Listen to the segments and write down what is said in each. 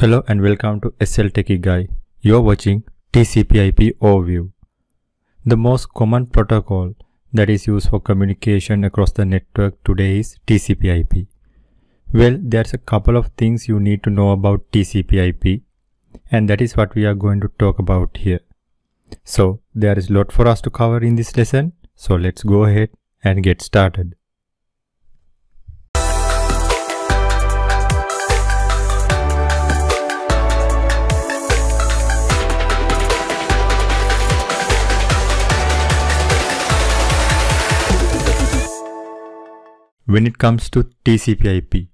Hello and welcome to SL Techy Guy. You're watching TCP/IP overview. The most common protocol that is used for communication across the network today is TCP/IP. Well, there's a couple of things you need to know about TCP/IP and that is what we are going to talk about here. So, there is a lot for us to cover in this lesson, so let's go ahead and get started. When it comes to TCP/IP,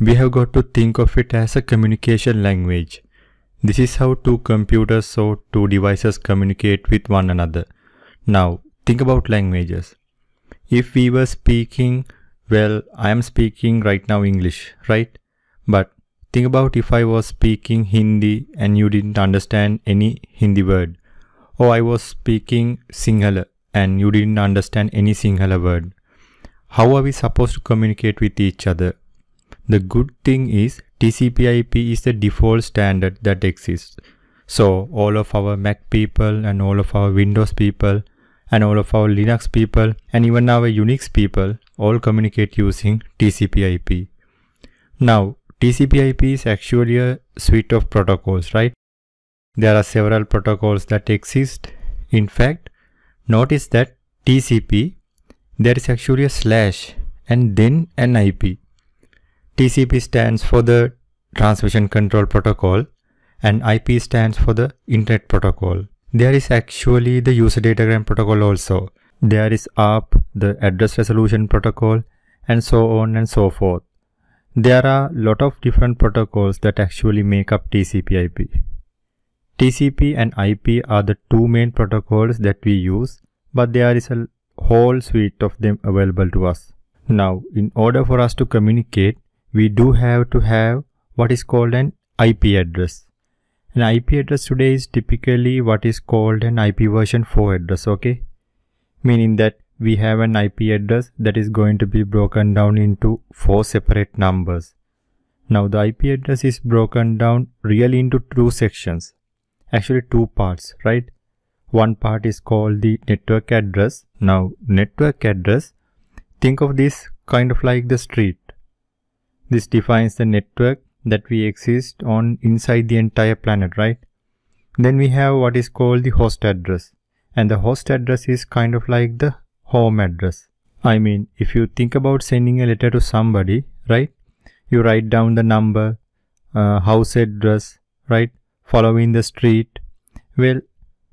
we have got to think of it as a communication language. This is how two computers or two devices communicate with one another. Now, think about languages. If we were speaking, well, I am speaking right now English, right? But think about if I was speaking Hindi and you didn't understand any Hindi word. Or I was speaking Sinhala and you didn't understand any Sinhala word. How are we supposed to communicate with each other? The good thing is TCP/IP is the default standard that exists. So all of our Mac people and all of our Windows people and all of our Linux people and even our Unix people all communicate using TCP/IP. Now TCP/IP is actually a suite of protocols, right? There are several protocols that exist. In fact, notice that TCP there is actually a slash and then an IP. TCP stands for the Transmission Control Protocol and IP stands for the Internet Protocol. There is actually the User Datagram Protocol also. There is ARP, the Address Resolution Protocol and so on and so forth. There are a lot of different protocols that actually make up TCP/IP. TCP and IP are the two main protocols that we use, but there is a whole suite of them available to us. Now, in order for us to communicate, we do have to have what is called an IP address. An IP address today is typically what is called an IP version 4 address, okay? Meaning that we have an IP address that is going to be broken down into four separate numbers. Now the IP address is broken down really into two sections, actually two parts, right? One part is called the network address. Now network address, think of this kind of like the street. This defines the network that we exist on inside the entire planet, right? Then we have what is called the host address. And the host address is kind of like the home address. I mean, if you think about sending a letter to somebody, right? You write down the number, uh, house address, right? Following the street. Well,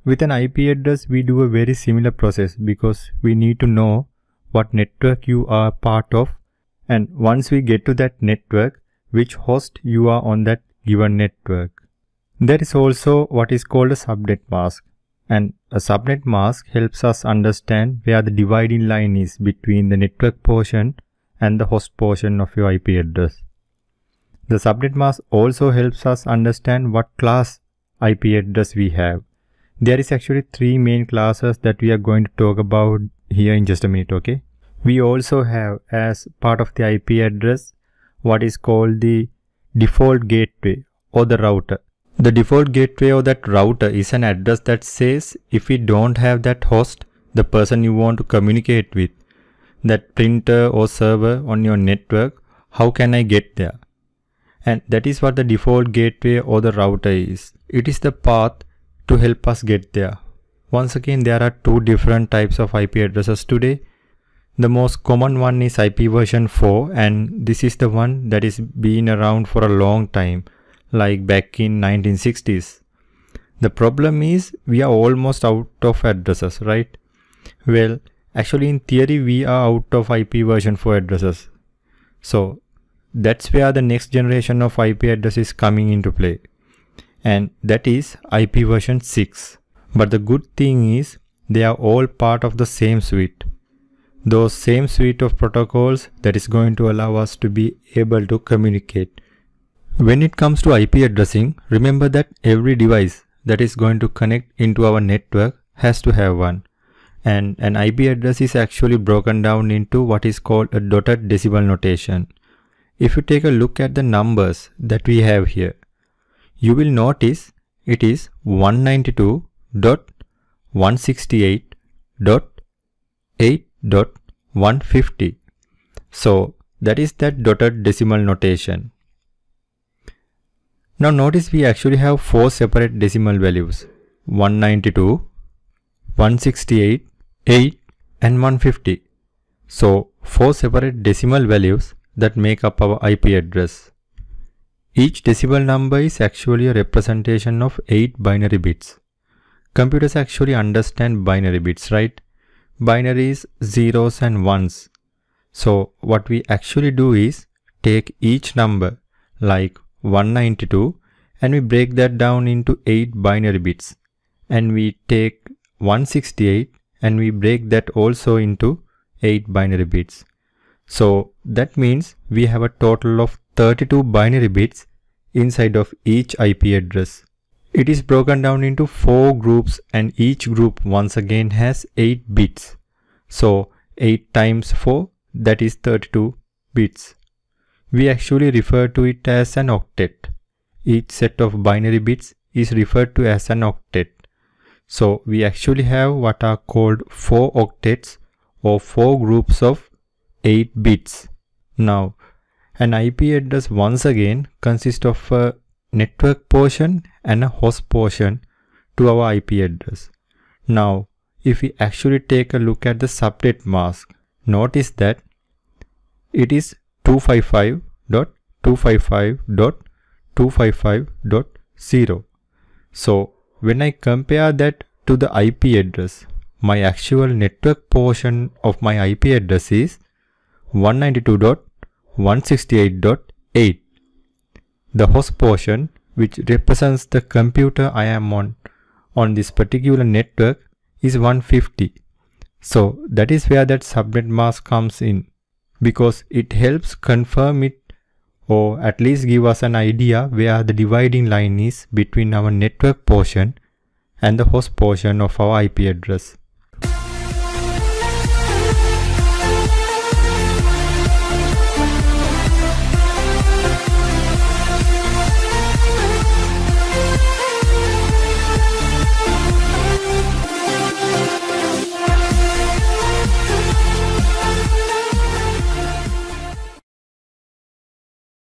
with an IP address, we do a very similar process because we need to know what network you are part of and once we get to that network, which host you are on that given network. There is also what is called a subnet mask and a subnet mask helps us understand where the dividing line is between the network portion and the host portion of your IP address. The subnet mask also helps us understand what class IP address we have there is actually three main classes that we are going to talk about here in just a minute okay? We also have as part of the IP address what is called the default gateway or the router. The default gateway or that router is an address that says if we don't have that host the person you want to communicate with that printer or server on your network how can I get there? And that is what the default gateway or the router is. It is the path to help us get there. Once again, there are two different types of IP addresses today. The most common one is IP version 4 and this is the one that is been around for a long time, like back in 1960s. The problem is we are almost out of addresses, right? Well, actually in theory we are out of IP version 4 addresses. So that's where the next generation of IP address is coming into play and that is IP version 6. But the good thing is they are all part of the same suite. Those same suite of protocols that is going to allow us to be able to communicate. When it comes to IP addressing, remember that every device that is going to connect into our network has to have one. And an IP address is actually broken down into what is called a dotted decimal notation. If you take a look at the numbers that we have here, you will notice it is 192.168.8.150. So that is that dotted decimal notation. Now notice we actually have four separate decimal values 192, 168, 8 and 150. So four separate decimal values that make up our IP address. Each decimal number is actually a representation of 8 binary bits. Computers actually understand binary bits, right? Binaries, zeros and ones. So what we actually do is take each number like 192 and we break that down into 8 binary bits and we take 168 and we break that also into 8 binary bits. So that means we have a total of 32 binary bits inside of each IP address. It is broken down into 4 groups and each group once again has 8 bits. So 8 times 4 that is 32 bits. We actually refer to it as an octet. Each set of binary bits is referred to as an octet. So we actually have what are called 4 octets or 4 groups of 8 bits. Now an IP address once again consists of a network portion and a host portion to our IP address. Now if we actually take a look at the subnet mask, notice that it is 255.255.255.0. So when I compare that to the IP address, my actual network portion of my IP address is 192.168.8. The host portion, which represents the computer I am on on this particular network, is 150. So that is where that subnet mask comes in because it helps confirm it or at least give us an idea where the dividing line is between our network portion and the host portion of our IP address.